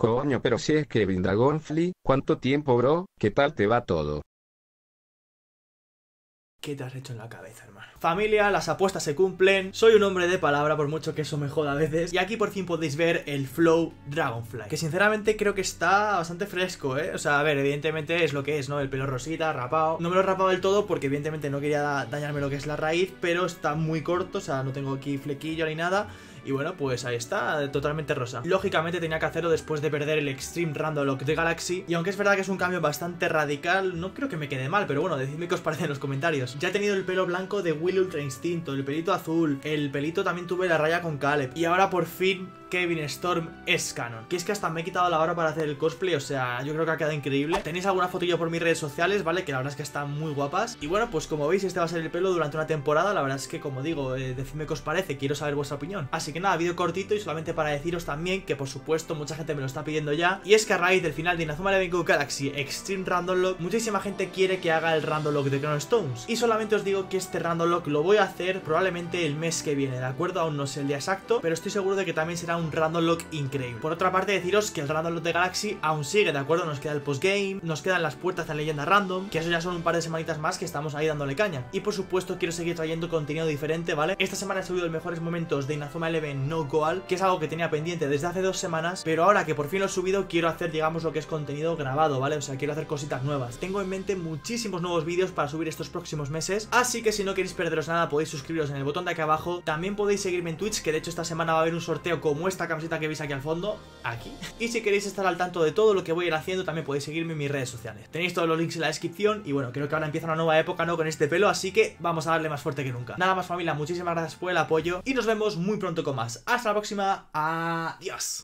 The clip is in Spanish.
Coño, pero si es Kevin Dragonfly, ¿cuánto tiempo, bro? ¿Qué tal te va todo? ¿Qué te has hecho en la cabeza, hermano? Familia, las apuestas se cumplen. Soy un hombre de palabra, por mucho que eso me joda a veces. Y aquí por fin podéis ver el Flow Dragonfly. Que sinceramente creo que está bastante fresco, ¿eh? O sea, a ver, evidentemente es lo que es, ¿no? El pelo rosita, rapado. No me lo he rapado del todo porque evidentemente no quería dañarme lo que es la raíz. Pero está muy corto, o sea, no tengo aquí flequillo ni nada. Y bueno, pues ahí está, totalmente rosa. Lógicamente tenía que hacerlo después de perder el Extreme Random Lock de Galaxy. Y aunque es verdad que es un cambio bastante radical, no creo que me quede mal, pero bueno, decidme qué os parece en los comentarios. Ya he tenido el pelo blanco de Will Ultra Instinto, el pelito azul, el pelito también tuve la raya con Caleb. Y ahora por fin Kevin Storm es canon. Que es que hasta me he quitado la hora para hacer el cosplay, o sea, yo creo que ha quedado increíble. Tenéis alguna fotillo por mis redes sociales, ¿vale? Que la verdad es que están muy guapas. Y bueno, pues como veis, este va a ser el pelo durante una temporada. La verdad es que, como digo, eh, decidme qué os parece, quiero saber vuestra opinión. Así que nada, vídeo cortito y solamente para deciros también que, por supuesto, mucha gente me lo está pidiendo ya. Y es que a raíz del final de Inazuma Eleven Galaxy Extreme Random Lock, muchísima gente quiere que haga el Random Lock de Chrono Stones. Y solamente os digo que este Random Lock lo voy a hacer probablemente el mes que viene, ¿de acuerdo? Aún no sé el día exacto, pero estoy seguro de que también será un Random Lock increíble. Por otra parte, deciros que el Random Loot de Galaxy aún sigue, ¿de acuerdo? Nos queda el postgame, nos quedan las puertas de leyenda random, que eso ya son un par de semanitas más que estamos ahí dándole caña. Y por supuesto, quiero seguir trayendo contenido diferente, ¿vale? Esta semana he subido los mejores momentos de Inazuma Eleven No Goal, que es algo que tenía pendiente desde hace dos semanas, pero ahora que por fin lo he subido, quiero hacer, digamos, lo que es contenido grabado, ¿vale? O sea, quiero hacer cositas nuevas. Tengo en mente muchísimos nuevos vídeos para subir estos meses, así que si no queréis perderos nada, podéis suscribiros en el botón de aquí abajo. También podéis seguirme en Twitch, que de hecho esta semana va a haber un sorteo como esta camiseta que veis aquí al fondo aquí. Y si queréis estar al tanto de todo lo que voy a ir haciendo, también podéis seguirme en mis redes sociales. Tenéis todos los links en la descripción y bueno, creo que ahora empieza una nueva época, ¿no? Con este pelo, así que vamos a darle más fuerte que nunca. Nada más familia, muchísimas gracias por el apoyo y nos vemos muy pronto con más. Hasta la próxima, adiós.